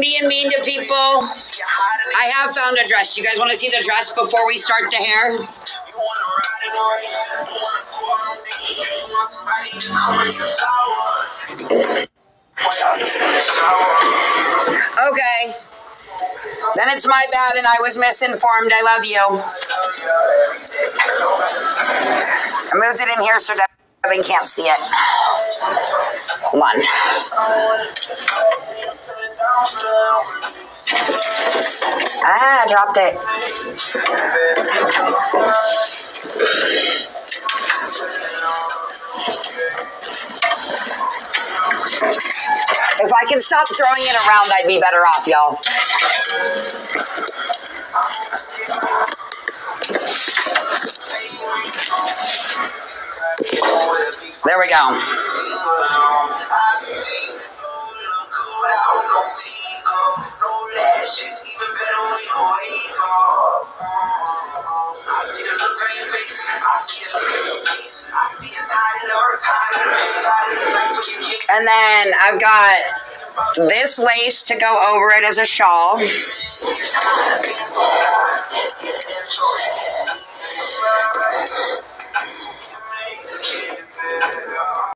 being mean to people. I have found a dress. You guys want to see the dress before we start the hair? Okay. Then it's my bad and I was misinformed. I love you. I moved it in here so Devin can't see it. Hold on. Ah, I dropped it. If I can stop throwing it around, I'd be better off, y'all. There we go. And then I've got this lace to go over it as a shawl.